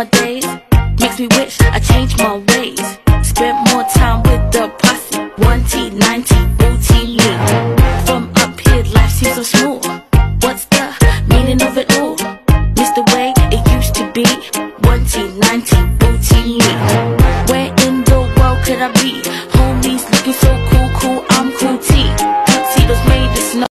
nowadays makes me wish I changed my ways. Spent more time with the posse. 1T, 9T, me. From up here, life seems so small. What's the meaning of it all? Miss the way it used to be. 1T, 9T, me. Where in the world could I be?